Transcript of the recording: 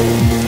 Boom.